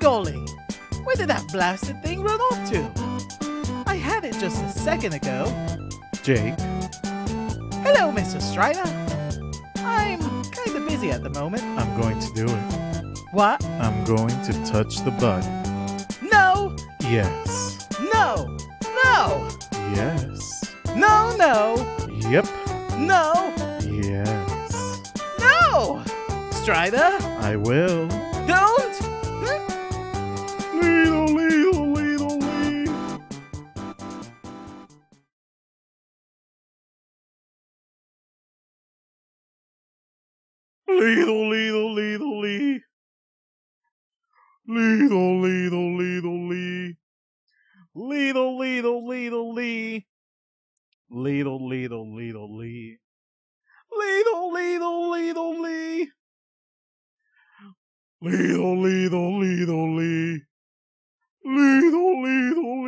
Golly, where did that blasted thing run off to? I had it just a second ago. Jake, Hello, Mr. Strider. I'm kind of busy at the moment. I'm going to do it. What? I'm going to touch the butt. No, Yes. no, no, Yes. no, no, Yep. no, Yes. no! Strider, I will. don't! Leedle, leedle, leedle, lee. Leedle, leedle, leedle, lee. Leedle, leedle, leedle, lee. Leedle, leedle, leedle, lee. Leedle, leedle, leedle, lee. Leedle, leedle, leedle, lee. Leedle, leedle,